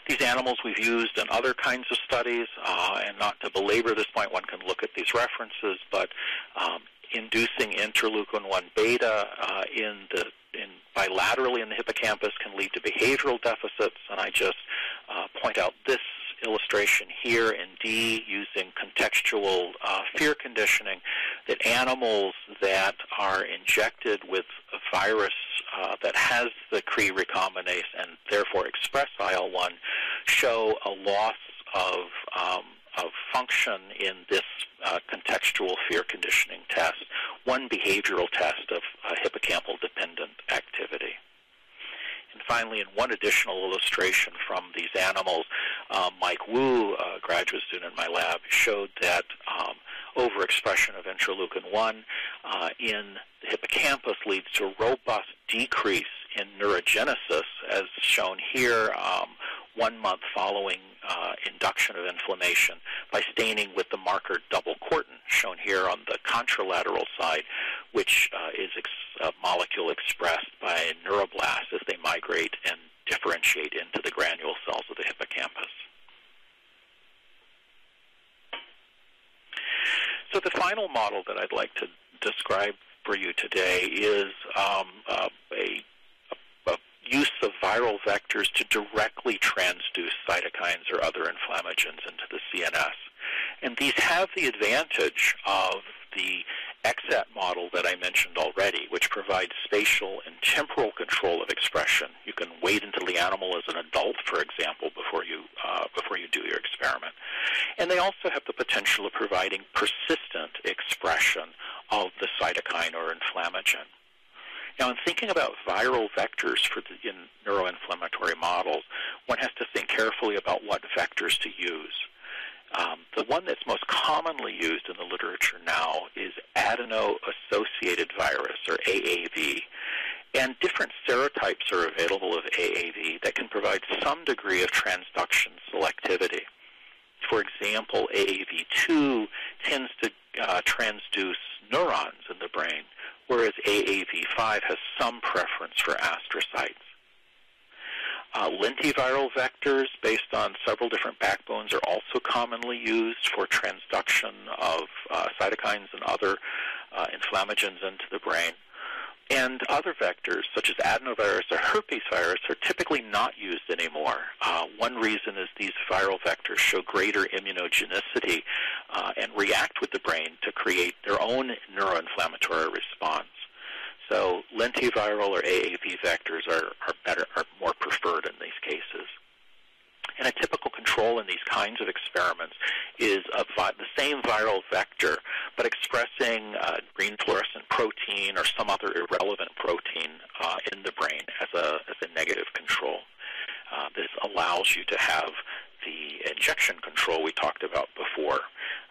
These animals we've used in other kinds of studies, uh, and not to belabor this point, one can look at these references, but um, inducing interleukin 1 beta uh, in the in bilaterally in the hippocampus can lead to behavioral deficits, and I just uh, point out this illustration here in D using contextual uh, fear conditioning that animals that are injected with a virus uh, that has the Cre recombinase and therefore express IL-1 show a loss of, um, of function in this uh, contextual fear conditioning test, one behavioral test of hippocampal dependent activity. And finally, in one additional illustration from these animals, uh, Mike Wu, a graduate student in my lab, showed that um, overexpression of interleukin 1 uh, in the hippocampus leads to a robust decrease in neurogenesis, as shown here um, one month following uh, induction of inflammation by staining with the marker double cortin, shown here on the contralateral side, which uh, is ex- a molecule expressed by neuroblasts as they migrate and differentiate into the granule cells of the hippocampus. So the final model that I'd like to describe for you today is um, uh, a use of viral vectors to directly transduce cytokines or other inflammagens into the CNS. And these have the advantage of the EXAT model that I mentioned already, which provides spatial and temporal control of expression. You can wait until the animal is an adult, for example, before you uh, before you do your experiment. And they also have the potential of providing persistent expression of the cytokine or inflammagen. Now, in thinking about viral vectors for the, in neuroinflammatory models, one has to think carefully about what vectors to use. Um, the one that's most commonly used in the literature now is adeno-associated virus, or AAV. And different serotypes are available of AAV that can provide some degree of transduction selectivity. For example, AAV2 tends to uh, transduce neurons in the brain, whereas AAV5 has some preference for astrocytes. Uh, lentiviral vectors based on several different backbones are also commonly used for transduction of uh, cytokines and other uh, inflammagens into the brain. And other vectors, such as adenovirus or herpes virus, are typically not used anymore. Uh, one reason is these viral vectors show greater immunogenicity uh, and react with the brain to create their own neuroinflammatory response. So lentiviral or AAV vectors are, are better, are more preferred in these cases. And a typical control in these kinds of experiments is vi- the same viral vector, but expressing uh, green fluorescent protein or some other irrelevant protein uh, in the brain as a, as a negative control. Uh, this allows you to have the injection control we talked about before.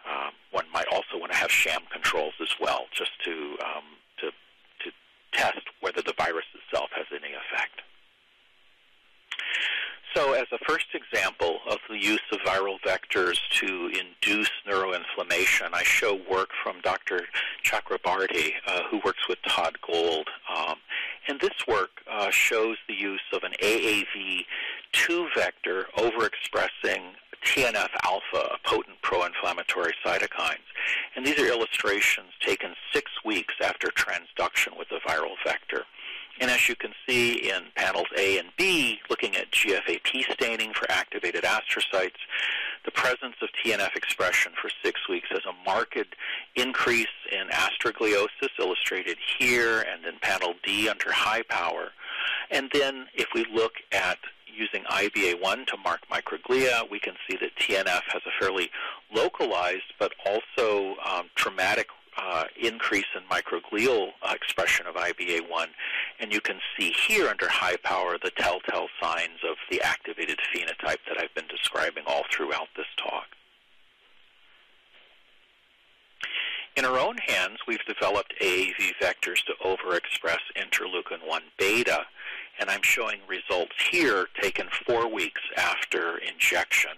Uh, one might also want to have sham controls as well, just to um, test whether the virus itself has any effect. So as a first example of the use of viral vectors to induce neuroinflammation, I show work from Dr. Chakrabarty, uh, who works with Todd Gold. Um, and this work uh, shows the use of an AAV2 vector overexpressing TNF alpha, a potent pro-inflammatory cytokines. And these are illustrations taken six weeks after transduction with a viral vector. And as you can see in panels A and B, looking at GFAP staining for activated astrocytes, the presence of TNF expression for six weeks has a marked increase in astrogliosis, illustrated here, and in panel D under high power. And then if we look at using IBA1 to mark microglia, we can see that TNF has a fairly localized but also um, traumatic uh, increase in microglial expression of IBA1. And you can see here under high power the telltale signs of the activated phenotype that I've been describing all throughout this talk. In our own hands, we've developed AAV vectors to overexpress interleukin-1 beta, and I'm showing results here taken four weeks after injection.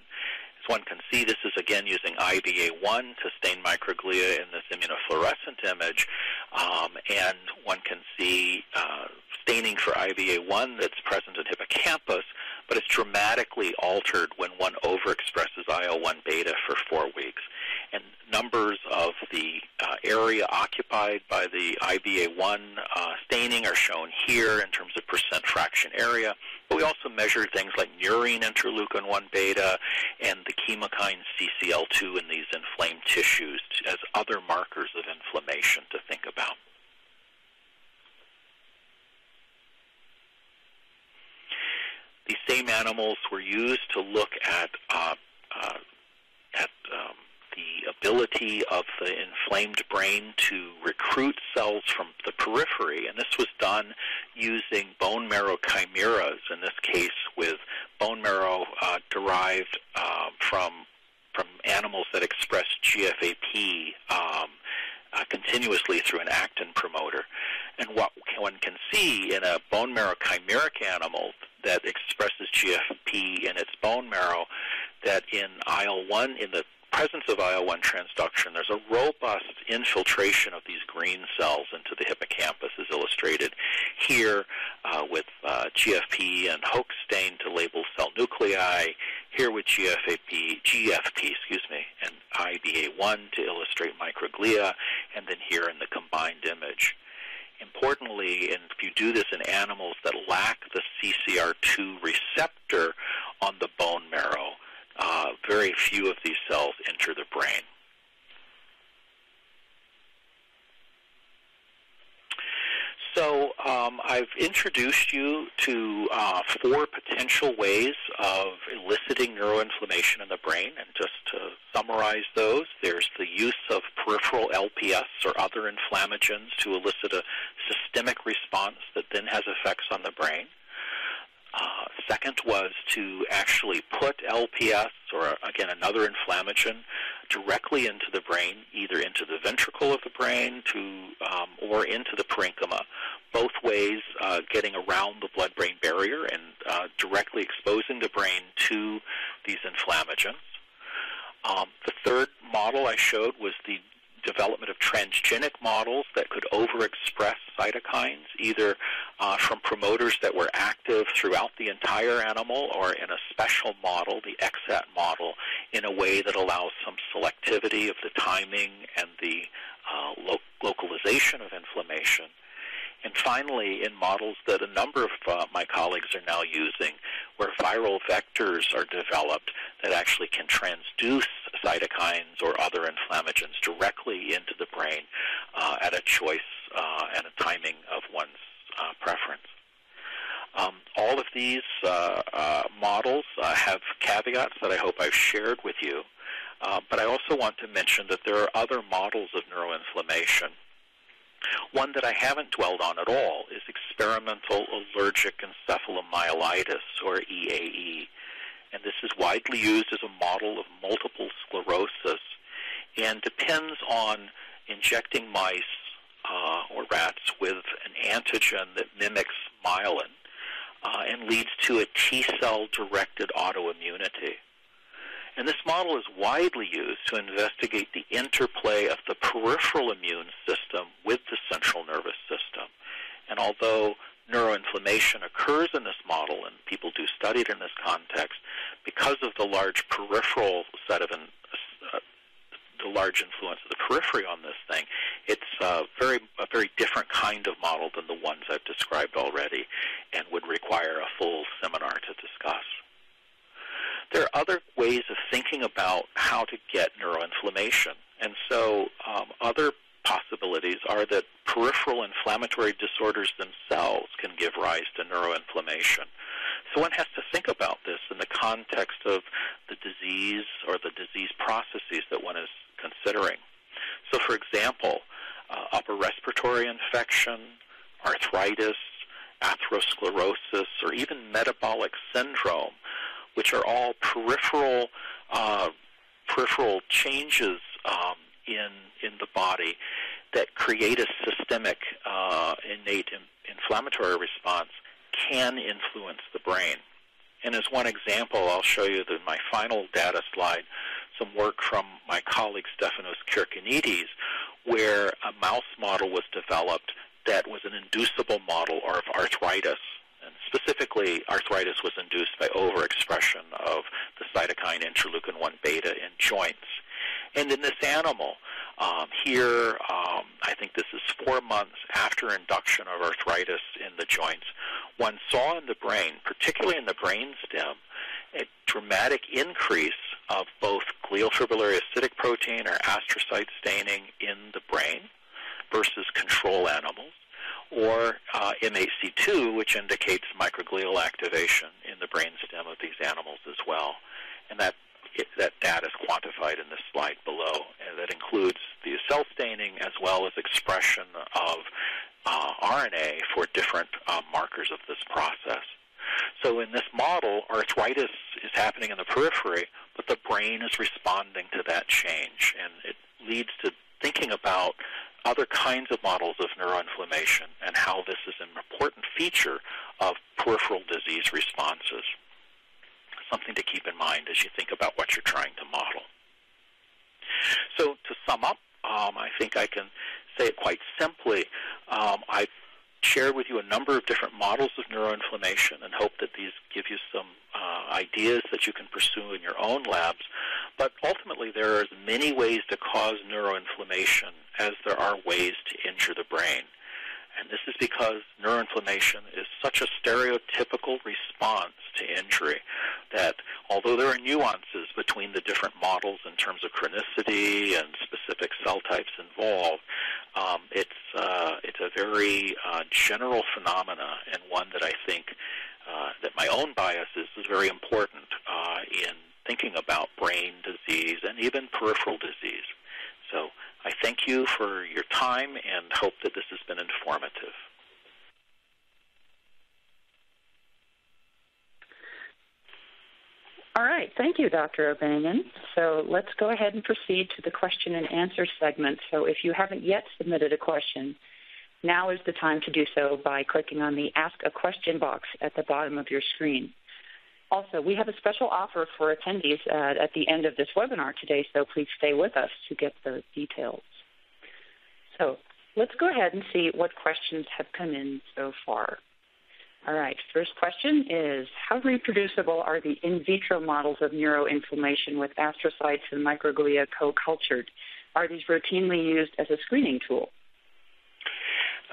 One can see, this is again using IBA1 to stain microglia in this immunofluorescent image, um, and one can see uh, staining for IBA1 that's present in hippocampus, but it's dramatically altered when one overexpresses IL-1 beta for four weeks and numbers of the uh, area occupied by the IBA1 uh, staining are shown here in terms of percent fraction area. But we also measured things like neurine interleukin 1 beta and the chemokine CCL2 in these inflamed tissues as other markers of inflammation to think about. These same animals were used to look at uh, uh, at um, the ability of the inflamed brain to recruit cells from the periphery, and this was done using bone marrow chimeras, in this case with bone marrow uh, derived uh, from from animals that express GFAP um, uh, continuously through an actin promoter. And what one can see in a bone marrow chimeric animal that expresses GFP in its bone marrow, that in IL-1, in the presence of IL-1 transduction, there's a robust infiltration of these green cells into the hippocampus, as illustrated here uh, with uh, GFP and Hoechst stain to label cell nuclei, here with GFAP, GFP, excuse me, and IBA1 to illustrate microglia, and then here in the combined image. Importantly, and if you do this in animals that lack the CCR2 receptor on the bone marrow, uh, very few of these cells enter the brain. So um, I've introduced you to uh, four potential ways of eliciting neuroinflammation in the brain. And just to summarize those, there's the use of peripheral LPS or other inflammagens to elicit a systemic response that then has effects on the brain. Uh, second was to actually put LPS, or again another inflammagen, directly into the brain, either into the ventricle of the brain to, um, or into the parenchyma. Both ways uh, getting around the blood-brain barrier and uh, directly exposing the brain to these inflammagens. Um, the third model I showed was the development of transgenic models that could overexpress cytokines, either uh, from promoters that were active throughout the entire animal or in a special model, the XAT model, in a way that allows some selectivity of the timing and the uh, lo- localization of inflammation. And finally, in models that a number of uh, my colleagues are now using, where viral vectors are developed that actually can transduce cytokines or other inflammagens directly into the brain uh, at a choice uh, and a timing of one's uh, preference. Um, all of these uh, uh, models have caveats that I hope I've shared with you, but I also want to mention that there are other models of neuroinflammation one that I haven't dwelled on at all is experimental allergic encephalomyelitis, or EAE. And this is widely used as a model of multiple sclerosis and depends on injecting mice uh, or rats with an antigen that mimics myelin uh, and leads to a T cell directed autoimmunity. And this model is widely used to investigate the interplay of the peripheral immune system with the central nervous system. And although neuroinflammation occurs in this model, and people do study it in this context, because of the large peripheral set of, uh, the large influence of the periphery on this thing, it's uh, very a very different kind of model than the ones I've described already, and would require a full seminar to discuss. There are other ways of thinking about how to get neuroinflammation. And so um, other possibilities are that peripheral inflammatory disorders themselves can give rise to neuroinflammation. So one has to think about this in the context of the disease or the disease processes that one is considering. So, for example, uh, upper respiratory infection, arthritis, atherosclerosis, or even metabolic syndrome which are all peripheral uh, peripheral changes um, in in the body that create a systemic uh, innate in, inflammatory response can influence the brain. And as one example, I'll show you the, my final data slide, some work from my colleague Stefanos Kirkinidis, where a mouse model was developed that was an inducible model of arthritis specifically, arthritis was induced by overexpression of the cytokine interleukin 1 beta in joints. And in this animal, um, here, um, I think this is four months after induction of arthritis in the joints, one saw in the brain, particularly in the brain stem, a dramatic increase of both glial fibrillary acidic protein or astrocyte staining in the brain versus control animals or uh, MHC2, which indicates microglial activation in the brainstem of these animals as well. And that it, that data is quantified in this slide below. And that includes the cell staining as well as expression of uh, RNA for different uh, markers of this process. So in this model, arthritis is happening in the periphery, but the brain is responding to that change, and it leads to thinking about other kinds of models of neuroinflammation and how this is an important feature of peripheral disease responses. Something to keep in mind as you think about what you're trying to model. So to sum up, um, I think I can say it quite simply. Um, I've shared with you a number of different models of neuroinflammation and hope that these give you some uh, ideas that you can pursue in your own labs. But ultimately, there are as many ways to cause neuroinflammation as there are ways to injure the brain. And this is because neuroinflammation is such a stereotypical response to injury that although there are nuances between the different models in terms of chronicity and specific cell types involved, um, it's, uh, it's a very uh, general phenomena and one that I think uh, that my own bias is, is very important uh, in thinking about brain disease and even peripheral disease. So thank you for your time and hope that this has been informative. All right. Thank you, Dr. O'Banion. So let's go ahead and proceed to the question and answer segment. So if you haven't yet submitted a question, now is the time to do so by clicking on the Ask a Question box at the bottom of your screen. Also, we have a special offer for attendees uh, at the end of this webinar today, so please stay with us to get the details. So let's go ahead and see what questions have come in so far. All right, first question is, how reproducible are the in vitro models of neuroinflammation with astrocytes and microglia co-cultured? Are these routinely used as a screening tool?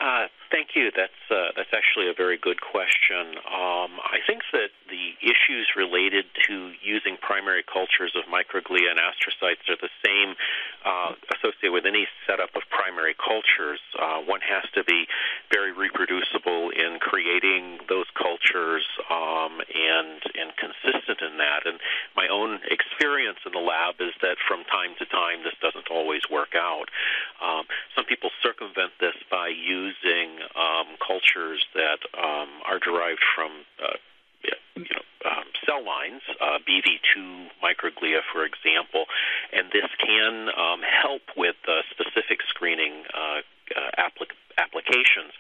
Uh, thank you. That's uh, that's actually a very good question. Um, I think that the issues related to using primary cultures of microglia and astrocytes are the same uh, associated with any setup of primary cultures. Uh, one has to be very reproducible in creating those cultures um, and and consistent in that. And my own experience in the lab is that from time to time this doesn't always work out. Um, some people circumvent this by using um, cultures that um, are derived from uh, you know, um, cell lines, uh, BV2 microglia, for example, and this can um, help with uh, specific screening uh, uh, applic- applications.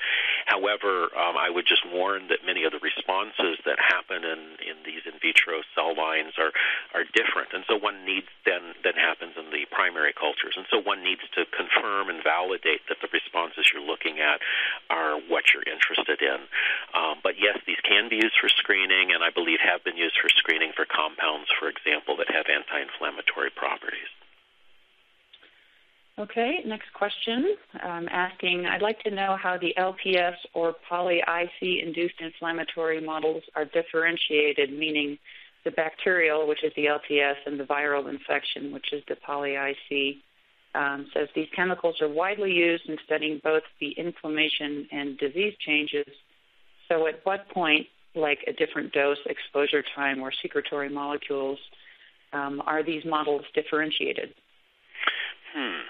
However, um, I would just warn that many of the responses that happen in, in these in vitro cell lines are, are different, and so one needs then then happens in the primary cultures, and so one needs to confirm and validate that the responses you're looking at are what you're interested in. Um, but yes, these can be used for screening, and I believe have been used for screening for compounds, for example, that have anti-inflammatory properties. Okay, next question. Um, asking, I'd like to know how the LPS or poly-IC induced inflammatory models are differentiated, meaning the bacterial, which is the LPS, and the viral infection, which is the poly-IC. Um, says these chemicals are widely used in studying both the inflammation and disease changes. So, at what point, like a different dose, exposure time, or secretory molecules, um, are these models differentiated? Hmm.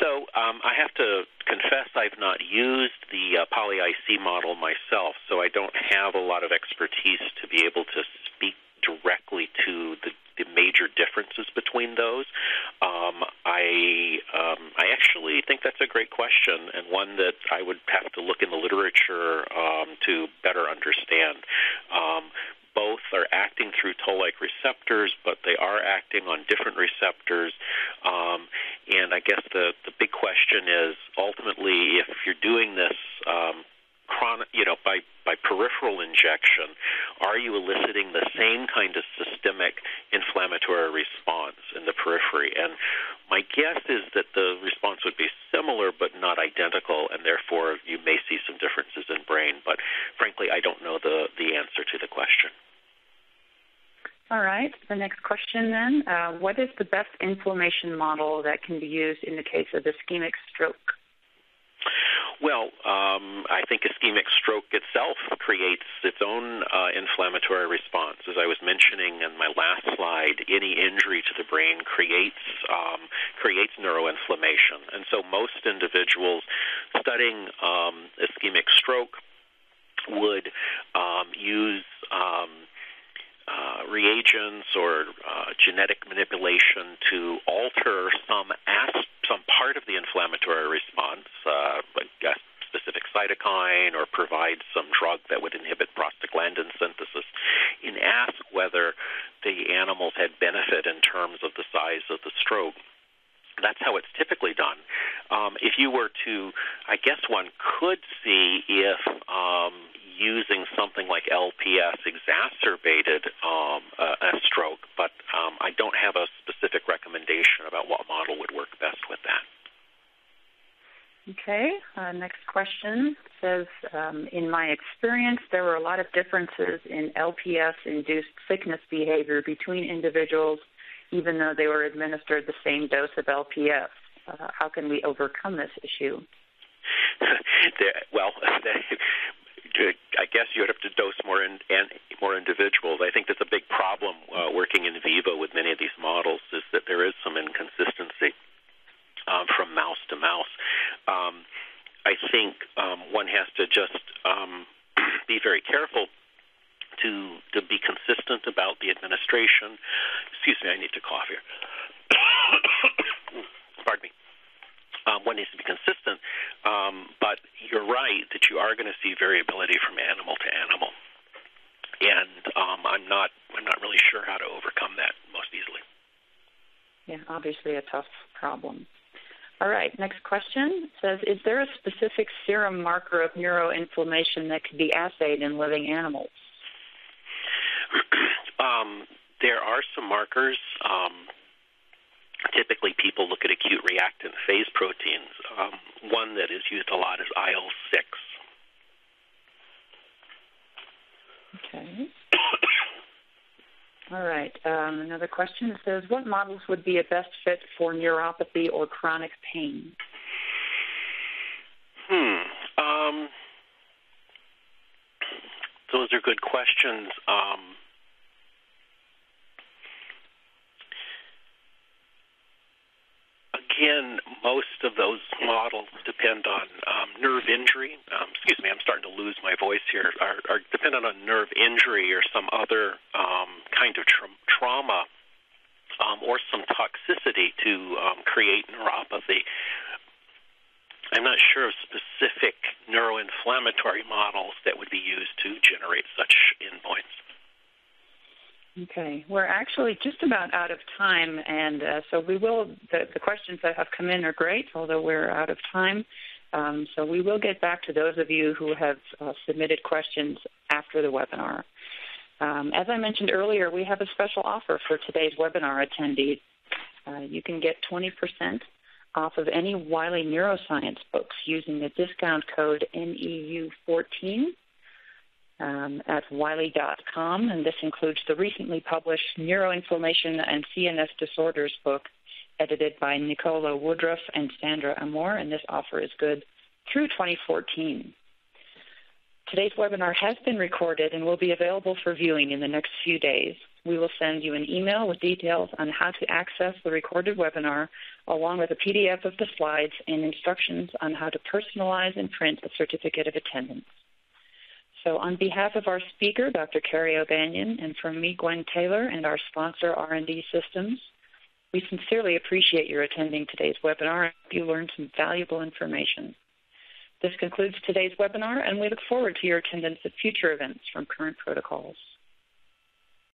So um, I have to confess I've not used the uh, poly-IC model myself, so I don't have a lot of expertise to be able to speak directly to the, the major differences between those. Um, I um, I actually think that's a great question and one that I would have to look in the literature um, to better understand. Both are acting through toll-like receptors, but they are acting on different receptors. Um, and I guess the the big question is ultimately if you're doing this um, chronic, you know, by by peripheral injection, are you eliciting the same kind of systemic inflammatory response in the periphery? And my guess is that the response would be similar but not identical, and therefore you may see some differences in brain. But frankly, I don't know the the answer to the question. All right. The next question then uh, What is the best inflammation model that can be used in the case of ischemic stroke? Well, um, I think ischemic stroke itself creates its own uh, inflammatory response. As I was mentioning in my last slide, any injury to the brain creates um, creates neuroinflammation, and so most individuals studying um, ischemic stroke would um, use um, uh, reagents or uh, genetic manipulation to alter some as- some part of the inflammatory response, uh, like a specific cytokine, or provide some drug that would inhibit prostaglandin synthesis, and ask whether the animals had benefit in terms of the size of the stroke. That's how it's typically done. Um, if you you were to, I guess one could see if um, using something like LPS exacerbated um, a, a, stroke, but um, I don't have a specific recommendation about what model would work best with that. Okay, uh, next question says um, In my experience, there were a lot of differences in LPS induced sickness behavior between individuals, even though they were administered the same dose of LPS. Uh, how can we overcome this issue? well, I guess you would have to dose more in, and more individuals. I think that's a big problem uh, working in vivo with many of these models is that there is some inconsistency um, from mouse to mouse. Um, I think um, one has to just um, be very careful to to be consistent about the administration. Excuse me, I need to cough here. Pardon me. Um, one needs to be consistent, um, but you're right that you are going to see variability from animal to animal, and um, I'm not I'm not really sure how to overcome that most easily. Yeah, obviously a tough problem. All right, next question says Is there a specific serum marker of neuroinflammation that could be assayed in living animals? um, there are some markers. Um, typically, people look at acute reactant phase proteins. Um, one that is used a lot is IL 6. Okay. All right. Um, another question says, what models would be a best fit for neuropathy or chronic pain? Hmm. Um, those are good questions. Um, again, most of those models depend on um, nerve injury. Um, excuse me, I'm starting to lose my voice here. Are, are dependent on nerve injury or some other um, kind of tra- trauma um, or some toxicity to um, create neuropathy. I'm not sure of specific neuroinflammatory models that would be used to generate such endpoints. Okay, we're actually just about out of time, and uh, so we will. The, the, questions that have come in are great, although we're out of time. Um, so we will get back to those of you who have uh, submitted questions after the webinar. Um, as I mentioned earlier, we have a special offer for today's webinar attendees. Uh, you can get 20% off of any Wiley Neuroscience books using the discount code NEU14 um, at wiley.com, and this includes the recently published Neuroinflammation and CNS Disorders book, edited by Nicola Woodroofe and Sandra Amor, and this offer is good through 2014. Today's webinar has been recorded and will be available for viewing in the next few days. We will send you an email with details on how to access the recorded webinar, along with a PDF of the slides and instructions on how to personalize and print a certificate of attendance. So on behalf of our speaker, Dr. Kerry O'Banion, and from me, Gwen Taylor, and our sponsor, R&D Systems, we sincerely appreciate your attending today's webinar and hope you learned some valuable information. This concludes today's webinar, and we look forward to your attendance at future events from Current Protocols.